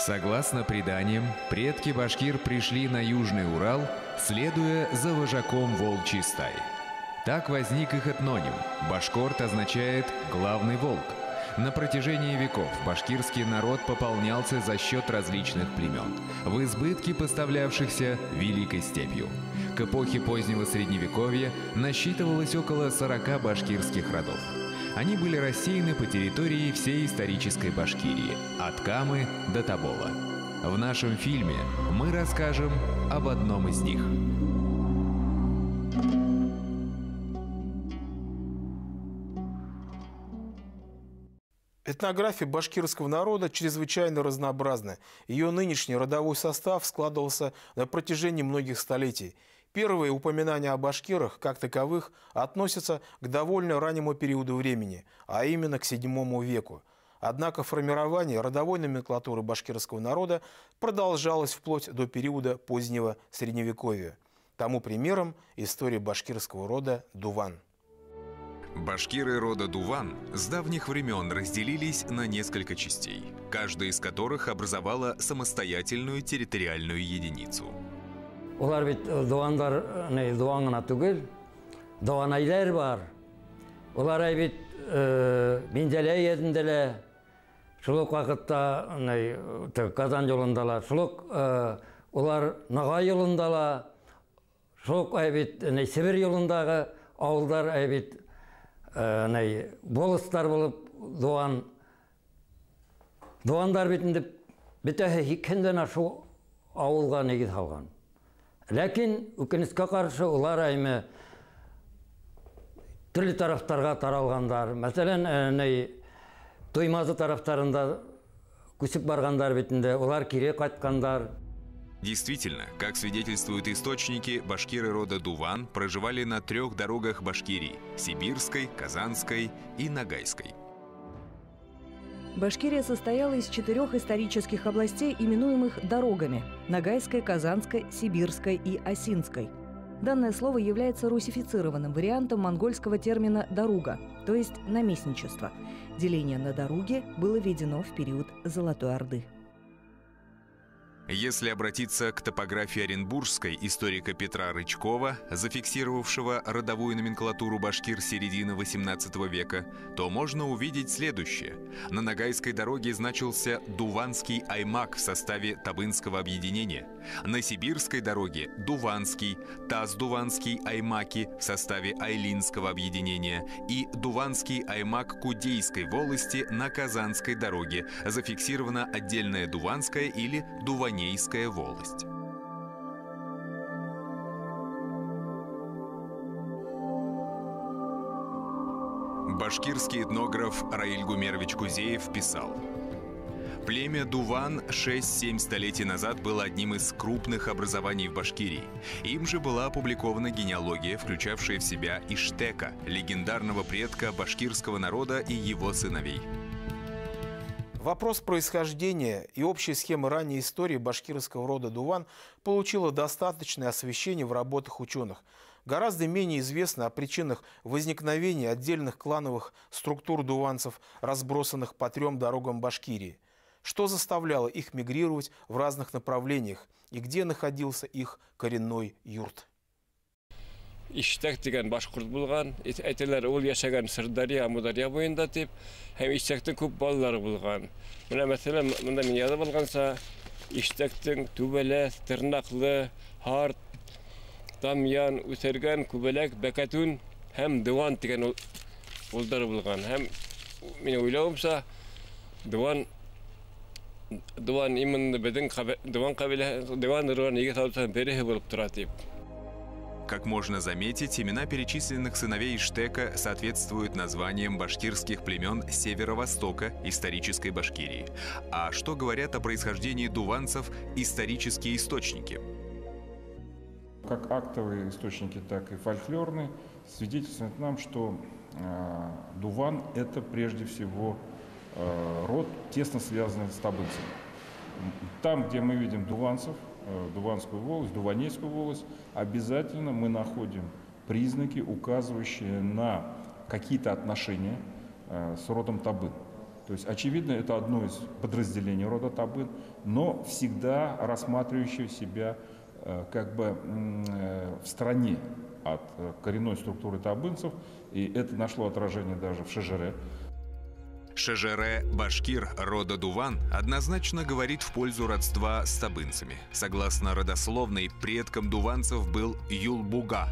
Согласно преданиям, предки башкир пришли на Южный Урал, следуя за вожаком волчьей стаи. Так возник их этноним. Башкорт означает «главный волк». На протяжении веков башкирский народ пополнялся за счет различных племен, в избытке поставлявшихся Великой степью. К эпохе позднего Средневековья насчитывалось около 40 башкирских родов. Они были рассеяны по территории всей исторической Башкирии, от Камы до Тобола. В нашем фильме мы расскажем об одном из них. Этнография башкирского народа чрезвычайно разнообразна. Ее нынешний родовой состав складывался на протяжении многих столетий. Первые упоминания о башкирах, как таковых, относятся к довольно раннему периоду времени, а именно к VII веку. Однако формирование родовой номенклатуры башкирского народа продолжалось вплоть до периода позднего Средневековья. Тому примером история башкирского рода Дуван. Башкиры рода Дуван с давних времен разделились на несколько частей, каждая из которых образовала самостоятельную территориальную единицу. Олар бит дуандар, не, дуан гына түгел, дуанайлар бар. Олар бит Менделей едінделе, шулық вақытта не, Казан жолындала, шулық олар Ноғай жолындала, ай бит не, Сібір жолындағы ауылдар әбит не, болыстар болып дуан, дуандар бетінде бітәхі кенден ашу ауылға негіз алған ләкин өкінішке қарсы олар әйме түрлі тарафтарға таралғандар мәселен анай тоймазы тарафтарында көшіп барғандар бетінде олар кире қайтқандар Действительно, как свидетельствуют источники, башкиры рода Дуван проживали на трех дорогах Башкирии – Сибирской, Казанской и Ногайской. Башкирия состояла из четырех исторических областей, именуемых дорогами – Ногайской, Казанской, Сибирской и Осинской. Данное слово является русифицированным вариантом монгольского термина «дорога», то есть «наместничество». Деление на дороги было введено в период Золотой Орды. Если обратиться к топографии Оренбургской историка Петра Рычкова, зафиксировавшего родовую номенклатуру башкир середины XVIII века, то можно увидеть следующее. На Ногайской дороге значился Дуванский аймак в составе Табынского объединения. На Сибирской дороге – Дуванский, Таз-Дуванский аймаки в составе Айлинского объединения и Дуванский аймак Кудейской волости на Казанской дороге. Зафиксирована отдельная Дуванская или Дуванейская Дунейская волость. Башкирский этнограф Раиль Гумерович Кузеев писал Племя Дуван 6-7 столетий назад было одним из крупных образований в Башкирии. Им же была опубликована генеалогия, включавшая в себя Иштека, легендарного предка башкирского народа и его сыновей. Вопрос происхождения и общей схемы ранней истории башкирского рода Дуван получила достаточное освещение в работах ученых. Гораздо менее известно о причинах возникновения отдельных клановых структур дуванцев, разбросанных по трем дорогам Башкирии. Что заставляло их мигрировать в разных направлениях и где находился их коренной юрт? иштак деген башқұрт болған әйтелер ол яшаган сырдария амудария бойында деп һәм иштактың көп балалары болған мына мәсәлән мында мен язып алғанса иштактың түбәләс тырнаклы харт тамян үсәргән күбәләк бәкәтүн һәм диван дигән улдары булган һәм мине уйлавымча диван диван именно безнең диван кабилә диван диван егет алсаң береһе булып тора дип Как можно заметить, имена перечисленных сыновей Иштека соответствуют названиям башкирских племен северо-востока исторической Башкирии. А что говорят о происхождении дуванцев исторические источники? Как актовые источники, так и фольклорные свидетельствуют нам, что э, Дуван – это прежде всего э, род, тесно связанный с табынцами. Там, где мы видим дуванцев – Дуванскую волость, Дуванейскую волость, обязательно мы находим признаки, указывающие на какие-то отношения э, с родом Табын. То есть, очевидно, это одно из подразделений рода Табын, но всегда рассматривающее себя э, как бы э, в стороне от э, коренной структуры табынцев, и это нашло отражение даже в Шежере. Шежере башкир рода Дуван однозначно говорит в пользу родства с табынцами. Согласно родословной, предком дуванцев был Юлбуга,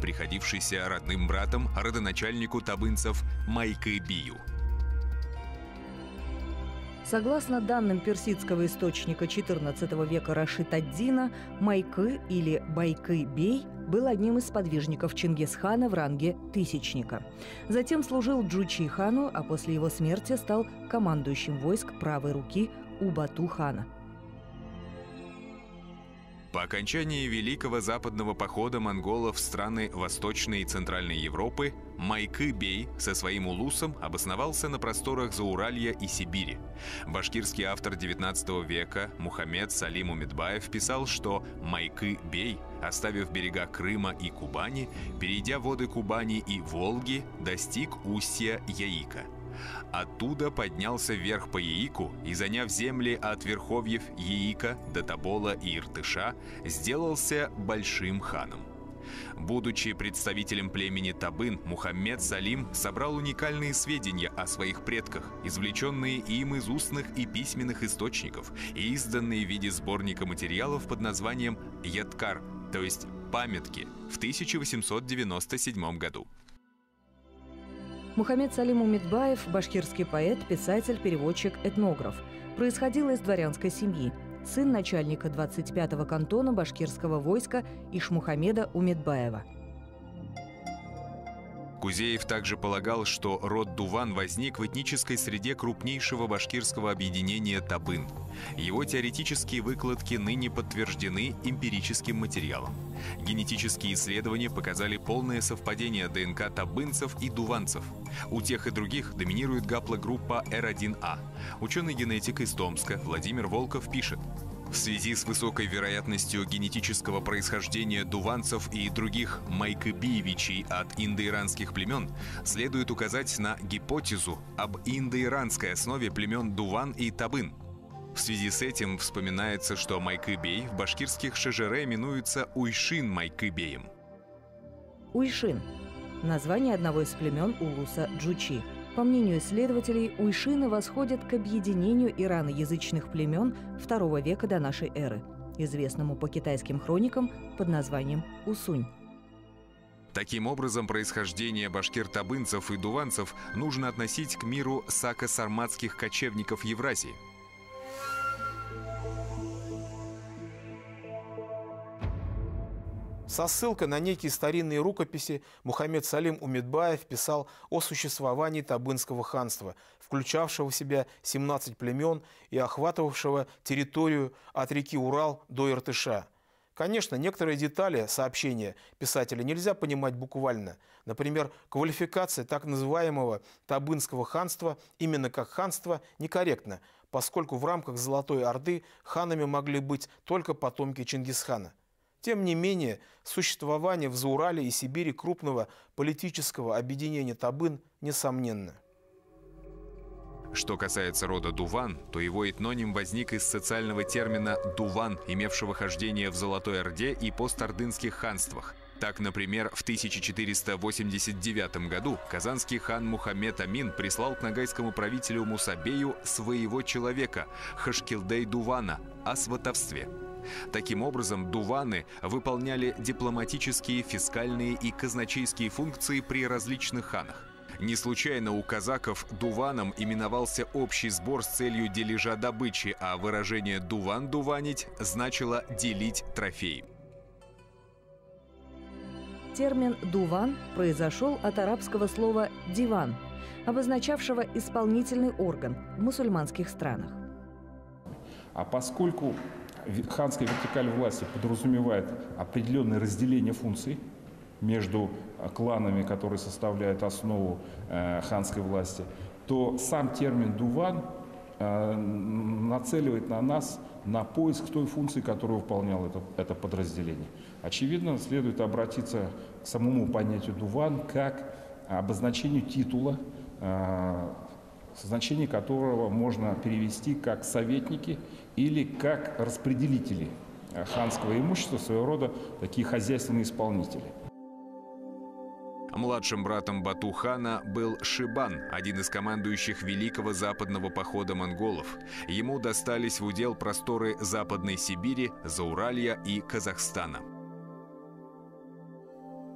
приходившийся родным братом родоначальнику табынцев Майкы Бию. Согласно данным персидского источника XIV века Рашид ад-Дина, Майкы или Байкы-бей был одним из сподвижников Чингисхана в ранге тысячника. Затем служил Джучи хану, а после его смерти стал командующим войск правой руки Убату хана. По окончании Великого Западного похода монголов в страны Восточной и Центральной Европы Майкы-бей со своим улусом обосновался на просторах Зауралья и Сибири. Башкирский автор XIX века Мухаммед Салим Умедбаев писал, что Майкы-бей, оставив берега Крыма и Кубани, перейдя воды Кубани и Волги, достиг устья Яика – Оттуда поднялся вверх по Яику и, заняв земли от верховьев Яика до Тобола и Иртыша, сделался большим ханом. Будучи представителем племени Табын, Мухаммед Салим собрал уникальные сведения о своих предках, извлеченные им из устных и письменных источников и изданные в виде сборника материалов под названием «Ядкар», то есть «Памятки» в 1897 году. Мухаммед Салим Умидбаев – башкирский поэт, писатель, переводчик, этнограф. Происходил из дворянской семьи. Сын начальника 25-го кантона башкирского войска Ишмухамеда Умидбаева – Кузеев также полагал, что род Дуван возник в этнической среде крупнейшего башкирского объединения Табын. Его теоретические выкладки ныне подтверждены эмпирическим материалом. Генетические исследования показали полное совпадение ДНК табынцев и дуванцев. У тех и других доминирует гаплогруппа R1A. Ученый-генетик из Томска Владимир Волков пишет, в связи с высокой вероятностью генетического происхождения дуванцев и других майкобиевичей от индоиранских племен, следует указать на гипотезу об индоиранской основе племен Дуван и Табын. В связи с этим вспоминается, что Майкыбей в башкирских шежере именуется Уйшин Майкыбеем. Уйшин – название одного из племен Улуса Джучи – по мнению исследователей, уйшины восходят к объединению ираноязычных племен II века до нашей эры, известному по китайским хроникам под названием Усунь. Таким образом, происхождение башкир-табынцев и дуванцев нужно относить к миру сако-сарматских кочевников Евразии – Со ссылкой на некие старинные рукописи Мухаммед Салим Умедбаев писал о существовании Табынского ханства, включавшего в себя 17 племен и охватывавшего территорию от реки Урал до Иртыша. Конечно, некоторые детали сообщения писателя нельзя понимать буквально. Например, квалификация так называемого Табынского ханства именно как ханство некорректна, поскольку в рамках Золотой Орды ханами могли быть только потомки Чингисхана. Тем не менее, существование в Заурале и Сибири крупного политического объединения Табын несомненно. Что касается рода Дуван, то его этноним возник из социального термина «дуван», имевшего хождение в Золотой Орде и постордынских ханствах. Так, например, в 1489 году казанский хан Мухаммед Амин прислал к нагайскому правителю Мусабею своего человека, Хашкилдей Дувана, о сватовстве – Таким образом, дуваны выполняли дипломатические, фискальные и казначейские функции при различных ханах. Не случайно у казаков дуваном именовался общий сбор с целью дележа добычи, а выражение «дуван-дуванить» значило «делить трофей». Термин «дуван» произошел от арабского слова «диван», обозначавшего исполнительный орган в мусульманских странах. А поскольку ханская вертикаль власти подразумевает определенное разделение функций между э, кланами, которые составляют основу э, ханской власти, то сам термин «дуван» э, нацеливает на нас на поиск той функции, которую выполняло это, это подразделение. Очевидно, следует обратиться к самому понятию «дуван» как обозначению титула значение которого можно перевести как советники или как распределители э, ханского имущества, своего рода такие хозяйственные исполнители. Младшим братом Бату-хана был Шибан, один из командующих Великого Западного похода монголов. Ему достались в удел просторы Западной Сибири, Зауралья и Казахстана.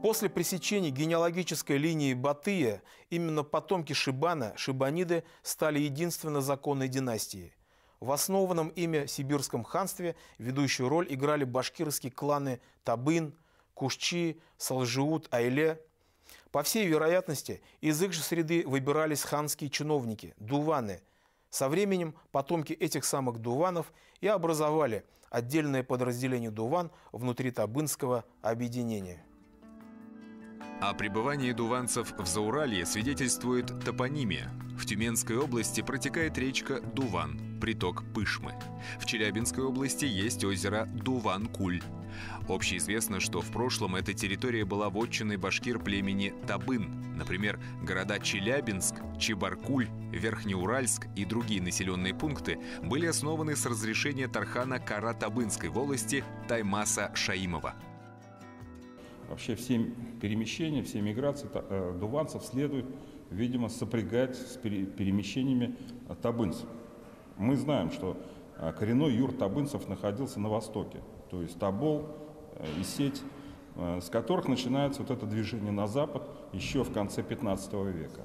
После пресечения генеалогической линии Батыя именно потомки Шибана, Шибаниды, стали единственно законной династией. В основанном ими сибирском ханстве ведущую роль играли башкирские кланы Табын, Кушчи, Салжиут, Айле. По всей вероятности, из их же среды выбирались ханские чиновники – дуваны. Со временем потомки этих самых дуванов и образовали отдельное подразделение дуван внутри Табынского объединения. О пребывании дуванцев в Зауралье свидетельствует топонимия. В Тюменской области протекает речка Дуван, приток Пышмы. В Челябинской области есть озеро Дуван-Куль. Общеизвестно, что в прошлом эта территория была вотчиной башкир племени Табын. Например, города Челябинск, Чебаркуль, Верхнеуральск и другие населенные пункты были основаны с разрешения Тархана Кара-Табынской волости Таймаса Шаимова. Вообще все перемещения, все миграции э, дуванцев следует, видимо, сопрягать с перемещениями табынцев. Мы знаем, что э, коренной юр табынцев находился на востоке, то есть Табол э, и сеть, с которых начинается вот это движение на запад еще в конце 15 века.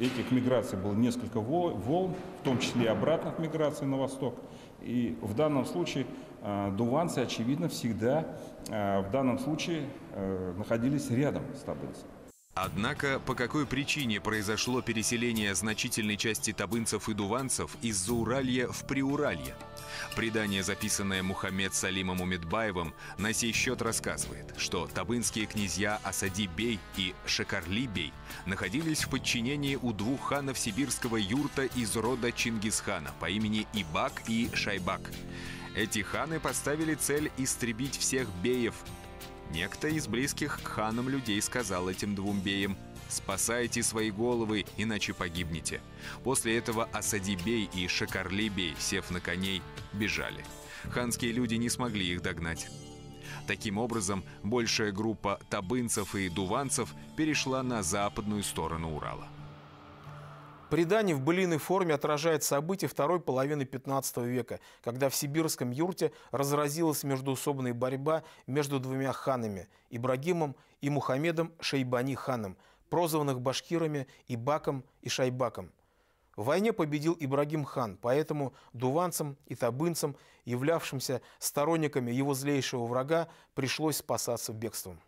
Этих миграций было несколько волн, в том числе и обратных миграций на восток. И в данном случае дуванцы, очевидно, всегда в данном случае Э, находились рядом с табынцем. Однако, по какой причине произошло переселение значительной части табынцев и дуванцев из Зауралья в Приуралье? Предание, записанное Мухаммед Салимом Умедбаевым, на сей счет рассказывает, что табынские князья Асади-бей и Шакарли-бей находились в подчинении у двух ханов сибирского юрта из рода Чингисхана по имени Ибак и Шайбак. Эти ханы поставили цель истребить всех беев, Некто из близких к ханам людей сказал этим двум беям «Спасайте свои головы, иначе погибнете». После этого Асадибей и Шакарлибей, сев на коней, бежали. Ханские люди не смогли их догнать. Таким образом, большая группа табынцев и дуванцев перешла на западную сторону Урала. Предание в былиной форме отражает события второй половины 15 века, когда в сибирском юрте разразилась междуусобная борьба между двумя ханами – Ибрагимом и Мухаммедом Шейбани ханом, прозванных башкирами Ибаком и Шайбаком. В войне победил Ибрагим хан, поэтому дуванцам и табынцам, являвшимся сторонниками его злейшего врага, пришлось спасаться бегством.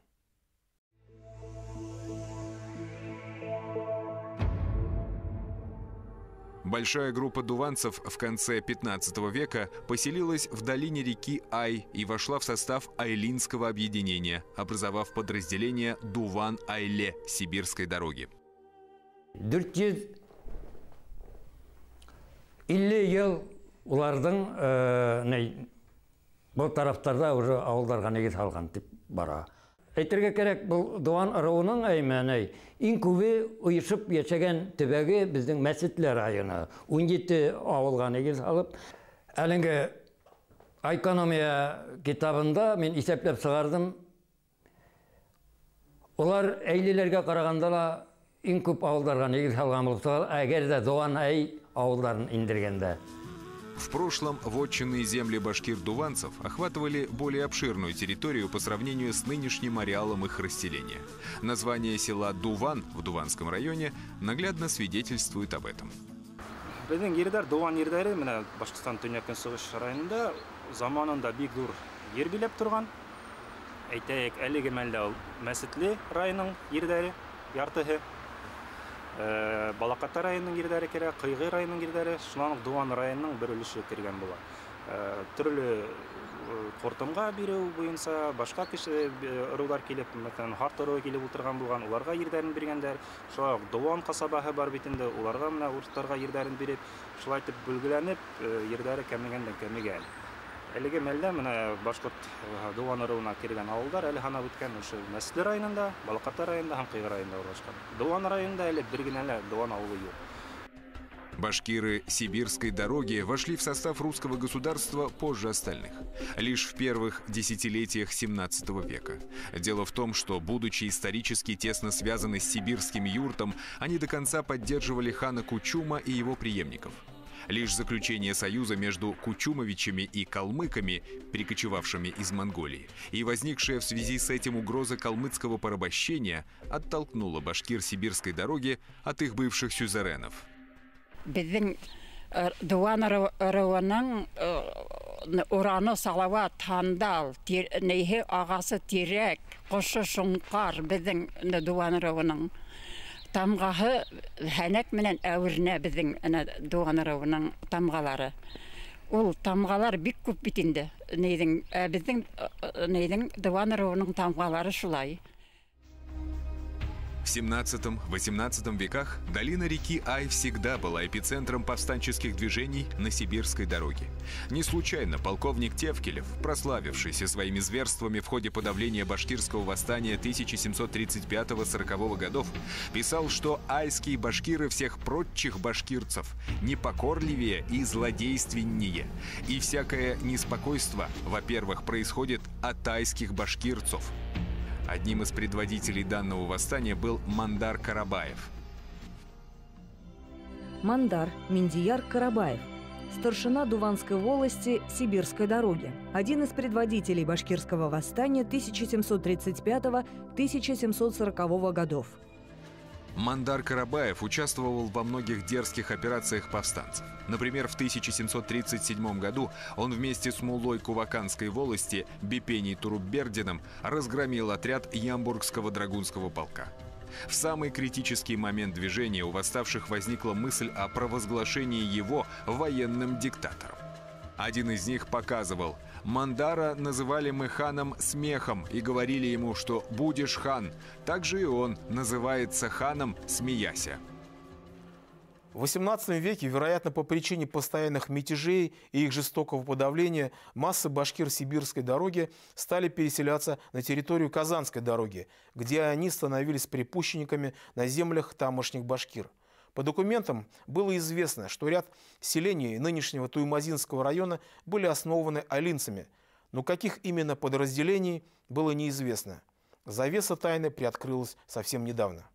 Большая группа дуванцев в конце 15 века поселилась в долине реки Ай и вошла в состав Айлинского объединения, образовав подразделение Дуван-Айле Сибирской дороги. илле ел улардың бұл тараптарда уже ауылдарға неге салған деп бара Әйтерге керек бұл Дуан ұрауының әймәней. ең көбі ұйышып ешеген түбәгі біздің мәсітлер айыны. 17 ауылға негіз алып. Әлінгі айкономия китабында мен есептеп сығардым. Олар әйлелерге қарағандала ең көп ауылдарға негіз алған болып. Әгер де Дуан әй ауылдарын индіргенде. В прошлом вотчинные земли башкир-дуванцев охватывали более обширную территорию по сравнению с нынешним ареалом их расселения. Название села Дуван в Дуванском районе наглядно свидетельствует об этом. Біздің ердар Дуван ердері міне Башқұртстан Төнекін соғыс районында заманында бик зур ер билеп тұрған. Әйтәйек, әлеге мәлдә Мәсетле районының ердәре яртыһы Э, балаката районунун кирдери керек кыйгы районунун кирдери шунан дубан районунун бир үлүшү болот э, түрлүү кортомго э, берүү боюнча башка киши ыруулар келип мисалан харт ыруу келип отурган болгон уларга ирдерин бергендер ошо дубан касабасы бар битинде уларга мына урустарга ирдерин берип ушулайтип бүлгүлөнүп ирдери кемигенден кемиген Әлеге мәлдә менә Башкорт Дуван районына кергән авылдар әле хана үткән ошо Мәсле районында, Балаката районында һәм Кыйгы районында урнашкан. Дуван районында әле бер генә Дуван авылы юк. Башкиры Сибирской дороги вошли в состав русского государства позже остальных, лишь в первых десятилетиях 17 века. Дело в том, что, будучи исторически тесно связаны с сибирским юртом, они до конца поддерживали хана Кучума и его преемников – Лишь заключение союза между Кучумовичами и калмыками, перекочевавшими из Монголии, и возникшая в связи с этим угроза калмыцкого порабощения оттолкнула башкир сибирской дороги от их бывших сюзеренов. Біздің дуан рауының ураны салава тандал, нейхе ағасы терек, қошы шұңқар біздің дуан рауының тамғаһы хәнәк менән әүренә безнең әнә дуганырыуның тамгалары. Ул тамгалар бик күп бит инде. Нейдең безнең нейдең дуганырыуның тамгалары шулай. В 17-18 веках долина реки Ай всегда была эпицентром повстанческих движений на сибирской дороге. Не случайно полковник Тевкелев, прославившийся своими зверствами в ходе подавления башкирского восстания 1735-40 годов, писал, что айские башкиры всех прочих башкирцев непокорливее и злодейственнее. И всякое неспокойство, во-первых, происходит от айских башкирцев – Одним из предводителей данного восстания был Мандар Карабаев. Мандар Миндияр Карабаев старшина Дуванской волости Сибирской дороги, один из предводителей башкирского восстания 1735-1740 годов. Мандар Карабаев участвовал во многих дерзких операциях повстанцев. Например, в 1737 году он вместе с мулой Куваканской волости Бипений Турубердином разгромил отряд Ямбургского драгунского полка. В самый критический момент движения у восставших возникла мысль о провозглашении его военным диктатором. Один из них показывал – Мандара называли мы ханом смехом и говорили ему, что «будешь хан». Также и он называется ханом, смеяся. В XVIII веке, вероятно, по причине постоянных мятежей и их жестокого подавления, массы башкир сибирской дороги стали переселяться на территорию Казанской дороги, где они становились припущенниками на землях тамошних башкир – по документам было известно, что ряд селений нынешнего Туймазинского района были основаны алинцами, но каких именно подразделений было неизвестно. Завеса тайны приоткрылась совсем недавно.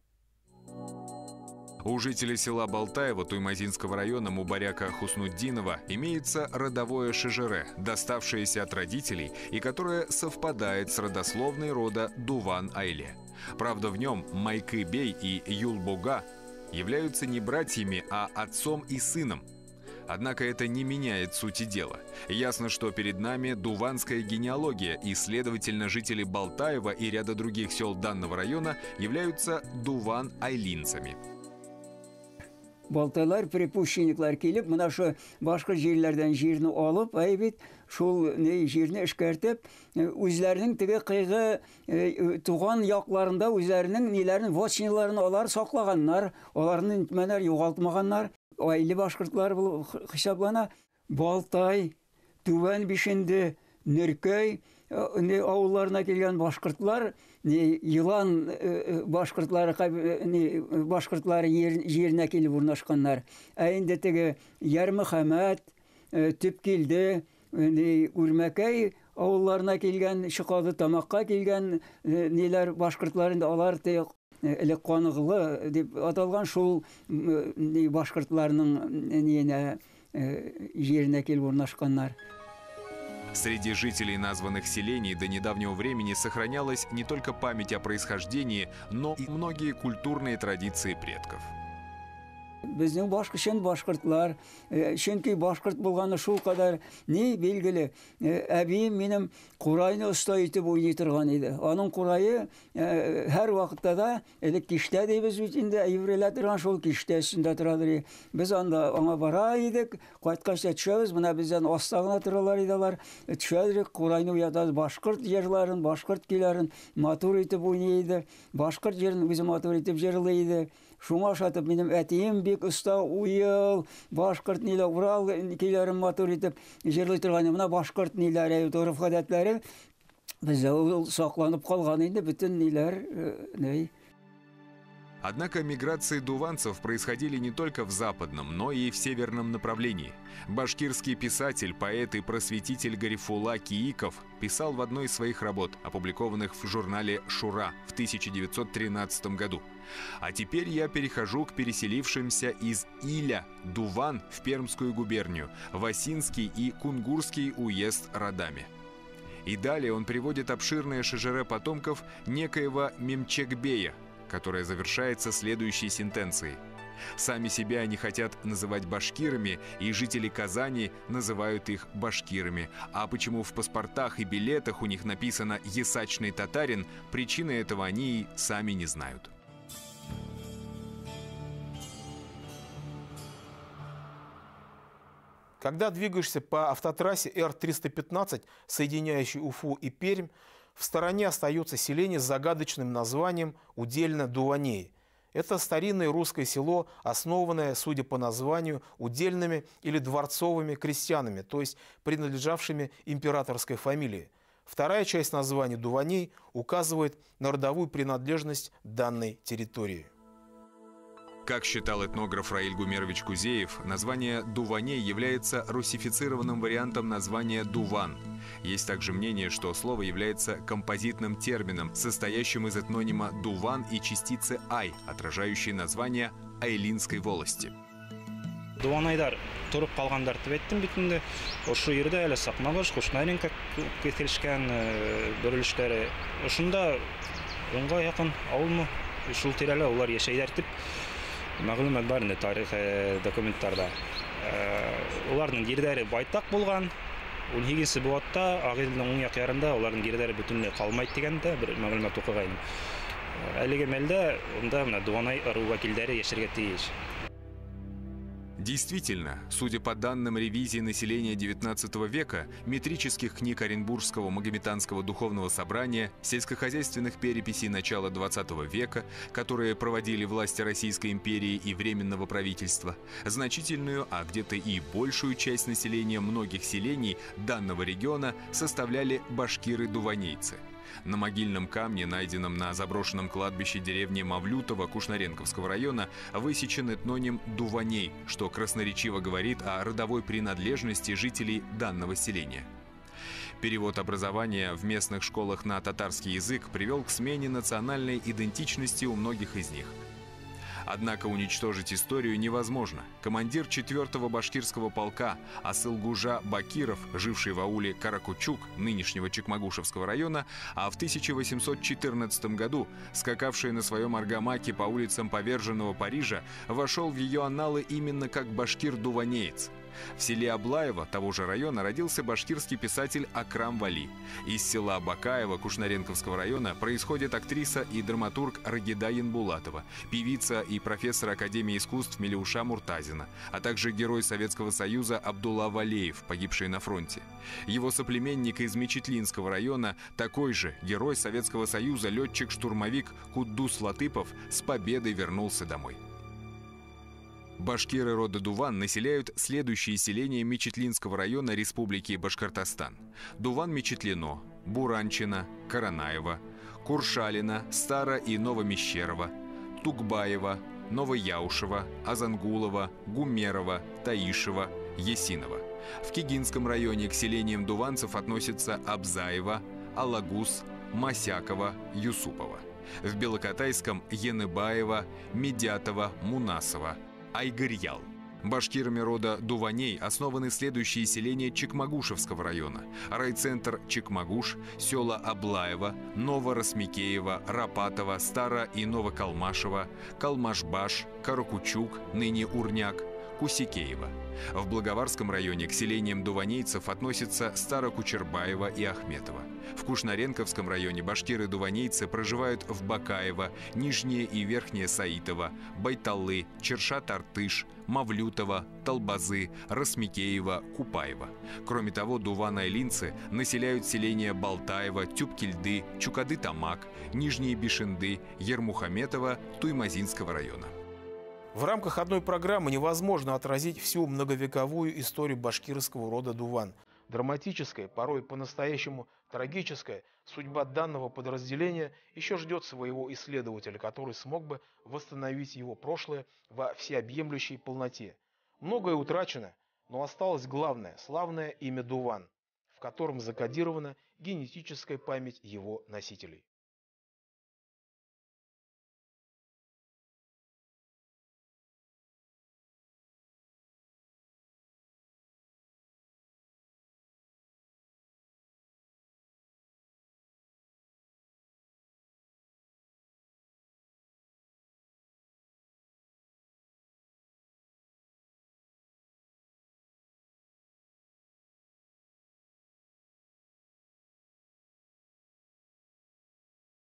У жителей села Болтаева Туймазинского района Мубаряка Хуснуддинова имеется родовое шежере, доставшееся от родителей и которое совпадает с родословной рода Дуван-Айле. Правда, в нем Майкы-Бей и Юлбуга являются не братьями, а отцом и сыном. Однако это не меняет сути дела. Ясно, что перед нами дуванская генеалогия, и, следовательно, жители Балтаева и ряда других сел данного района являются дуван-айлинцами. Балтайлар припущенниклар келіп мына ошо башка жерлерден жерни алып ай бит шул не жерни эшкәртеп үзләренең теге кыйгы туган якларында үзләренең ниләрен вотчиналарын алар саклаганнар аларны мәнәр югалтмаганнар. Айлы башкортлар булып хисаплана. Балтай түбән бишенде нөркөй авылларына келген башкортлар не илан э, э, башкортлары э, не башкортлары жеріне келіп орнашқандар. әйінде енді теге Ярмұхаммәд, түпкелді не Үрмәкәй ауылларына келген, шықады тамаққа келген нелер башкортлар енді олар ілік қонығылы деп аталған шул башқұртларының нені жеріне келіп орнашқандар. Среди жителей названных селений до недавнего времени сохранялась не только память о происхождении, но и многие культурные традиции предков. Біздің башқышын башқұртлар чөнки башқұрт болғаны шул кадәр не белгілі әбием минем курайны оста итеп уйный торган иде. Аның курайы һәр вакытта да элек киштә дибез бит инде еврейләр торган шул киштә өстендә торадыр без анда аңа бара идек кайткач та төшәбез менә бездән аста гына торалар иде алар төшәдек курайны уятабыз башкорт җырларын башкорт көйләрен матур итеп уйный иде. Башкорт җырын үзе матур итеп җырлый шуңа ошатып минем әтием бик оста уел башкорт ниле урал көйләрен матур итеп җырлый торган мына башкорт ниләре торыф гадәтләре бездә ул сакланып калган инде бөтен ниләр Однако миграции дуванцев происходили не только в западном, но и в северном направлении. Башкирский писатель, поэт и просветитель Гарифула Кииков писал в одной из своих работ, опубликованных в журнале «Шура» в 1913 году. А теперь я перехожу к переселившимся из Иля, Дуван, в Пермскую губернию, в Осинский и Кунгурский уезд родами. И далее он приводит обширное шежере потомков некоего Мемчекбея, которая завершается следующей сентенцией. Сами себя они хотят называть башкирами, и жители Казани называют их башкирами. А почему в паспортах и билетах у них написано «Ясачный татарин», причины этого они и сами не знают. Когда двигаешься по автотрассе Р-315, соединяющей Уфу и Пермь, в стороне остается селение с загадочным названием Удельно-Дуваней. Это старинное русское село, основанное, судя по названию, удельными или дворцовыми крестьянами, то есть принадлежавшими императорской фамилии. Вторая часть названия Дуваней указывает на родовую принадлежность данной территории. Как считал этнограф Раиль Гумерович Кузеев, название «Дуваней» является русифицированным вариантом названия «Дуван». Есть также мнение, что слово является композитным термином, состоящим из этнонима «Дуван» и частицы «Ай», отражающей название Айлинской волости. дуанайдар туруп калгандар деп айттым бүтүндө ошол жерде эле сакмагош кушнаренко кетиришкен бөлүнүштөрү ушунда онго жакын авылмы ушул тиреле улар жашайдар деп мағлұмат бар инде тарихи документтарда. Э, олардың ердері байтақ болған. Он сегізінші бұатта ақ елдің оң ярында олардың ердері бүтінлей қалмайды деген да бір мәлімет оқығайным ә, әлігі мәлде онда мына дуанай ыру уәкілдері ешірге тиіш Действительно, судя по данным ревизии населения XIX века, метрических книг Оренбургского Магометанского духовного собрания, сельскохозяйственных переписей начала XX века, которые проводили власти Российской империи и Временного правительства, значительную, а где-то и большую часть населения многих селений данного региона составляли башкиры-дуванейцы – на могильном камне, найденном на заброшенном кладбище деревни Мавлютова Кушнаренковского района, высечен этноним «Дуваней», что красноречиво говорит о родовой принадлежности жителей данного селения. Перевод образования в местных школах на татарский язык привел к смене национальной идентичности у многих из них – Однако уничтожить историю невозможно. Командир 4-го башкирского полка Асылгужа Бакиров, живший в ауле Каракучук, нынешнего Чекмагушевского района, а в 1814 году скакавший на своем аргамаке по улицам поверженного Парижа, вошел в ее анналы именно как башкир-дуванеец – в селе Аблаево того же района родился башкирский писатель Акрам Вали. Из села Бакаева Кушнаренковского района происходит актриса и драматург Рагида Янбулатова, певица и профессор Академии искусств Милюша Муртазина, а также герой Советского Союза Абдулла Валеев, погибший на фронте. Его соплеменник из Мечетлинского района, такой же герой Советского Союза, летчик-штурмовик Куддус Латыпов с победой вернулся домой. Башкиры рода Дуван населяют следующие селения Мечетлинского района Республики Башкортостан. Дуван-Мечетлино, Буранчина, Каранаева, Куршалина, Старо- и Новомещерова, Тугбаева, Новояушева, Азангулова, Гумерова, Таишева, Есинова. В Кигинском районе к селениям дуванцев относятся Абзаева, Алагус, Масякова, Юсупова. В Белокатайском – Яныбаева, Медятова, Мунасова – Айгырьял. Башкирами рода Дуваней основаны следующие селения Чекмагушевского района. Райцентр Чекмагуш, села Аблаева, Новоросмикеево, Рапатово, Старо- и Новокалмашево, Калмашбаш, Каракучук, ныне Урняк, Кусикеева. В Благоварском районе к селениям дуванейцев относятся Старокучербаева и Ахметова. В Кушнаренковском районе башкиры-дуванейцы проживают в Бакаево, Нижнее и Верхнее Саитово, Байталы, Чершат-Артыш, Мавлютово, Толбазы, Росмикеево, Купаево. Кроме того, дуваны-айлинцы населяют селения Балтаева, Тюбкельды, Чукады-Тамак, Нижние Бишенды, Ермухаметова, Туймазинского района. В рамках одной программы невозможно отразить всю многовековую историю башкирского рода Дуван. Драматическая, порой по-настоящему трагическая судьба данного подразделения еще ждет своего исследователя, который смог бы восстановить его прошлое во всеобъемлющей полноте. Многое утрачено, но осталось главное – славное имя Дуван, в котором закодирована генетическая память его носителей.